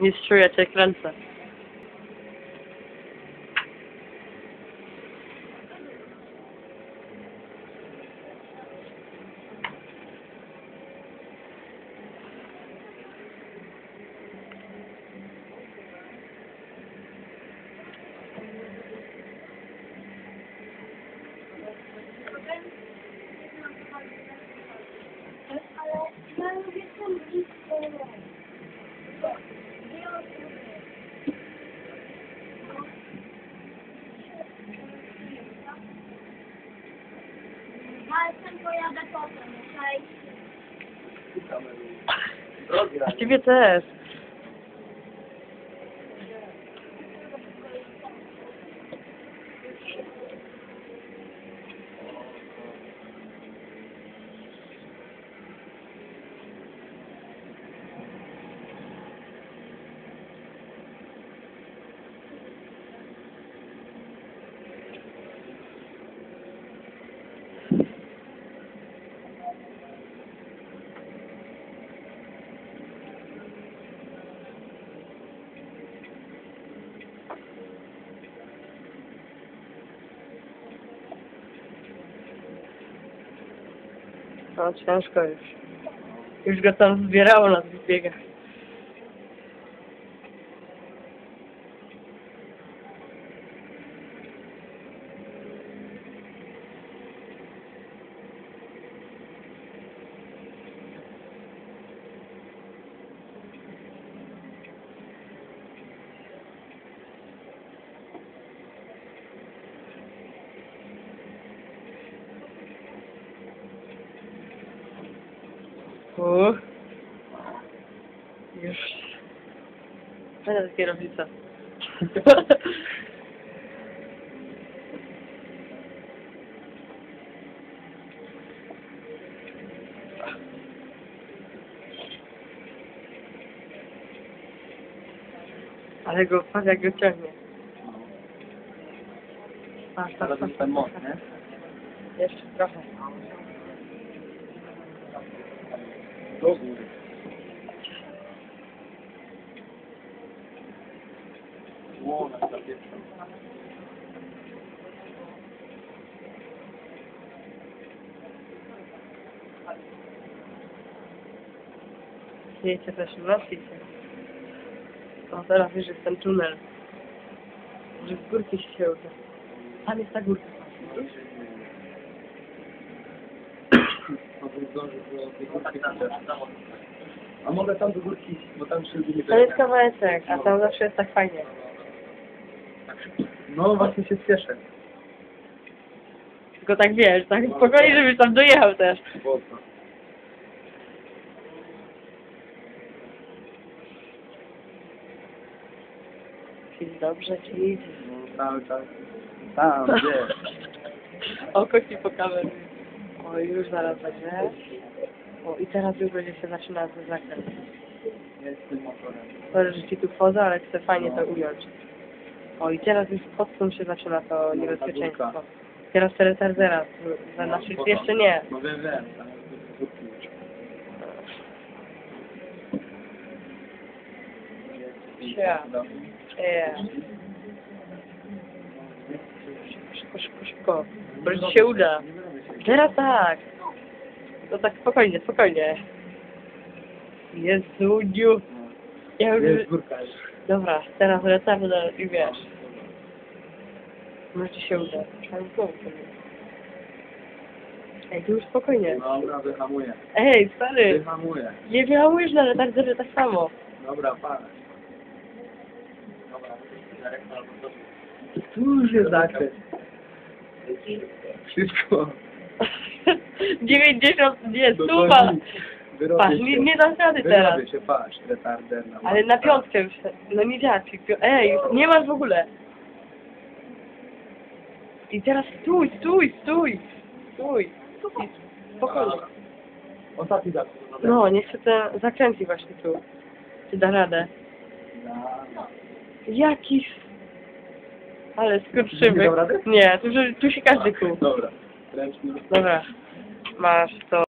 Mistrzu, ja cię kręcę. Ale ja lubię ten blisko. Ale ten pojadę potem, okej? A ciebie też. No ciężko już. Już go tam zbierało na tych. Uuu. Już. Będę kierownica. Ale go, patrz jak go ciągnie. Teraz patrz. jest ten nie? Jeszcze trochę. Do góry. Łona za też nosicie. No teraz już jest ten tunel. Że z górki się uda. Tam jest ta górka. Może tej górki. A mogę tam do górki, bo tam szyldy nie To jest kawałeczek, a tam zawsze jest tak fajnie. No właśnie się cieszę. Tylko tak wiesz, tak spokojnie, żebyś tam dojechał też. Mocno. Czyli dobrze ci idzie. No cały czas. Tam, gdzie? Oko ci pokażę. O, już zaraz będzie. O, i teraz już będzie się zaczynał ten zakręt. Jest tym motorem. Sorry, że ci tu wchodzę, ale chcę fajnie to ująć. O, i teraz już pod tym się zaczyna to niebezpieczeństwo. Teraz te retardera, za naszych jeszcze nie. No wiem, wiem. Tam. Ja. No. Nie. Szybko, szybko, szybko. Może się uda. Teraz tak. No tak spokojnie, spokojnie. Jezudziu. Ja już... Jest już. Dobra, teraz retarder i wiesz. Może ci się uda. Trzeba. Ej, tu już spokojnie. Dobra, wyhamuję. Ej, stary. Wyhamuję. Nie wyhamujesz na retarderze tak samo. Dobra, parę. Tu już jest zakręt. Wszystko. 90, nie, stuwa. Patrz, nie, nie dam rady teraz. Się, patrz, retarder na Ale na piątkę już. No nie Ej, nie masz w ogóle. I teraz stój, stój, stój. Stój. I Spokojnie. Ostatni zakręt. No, niech się ten zakręci właśnie tu. Czy da radę. Jakiś... Ale Nie skurczymy. Nie, tu, tu się każdy kół. Dobra. Ręczny. Dobra. Masz to.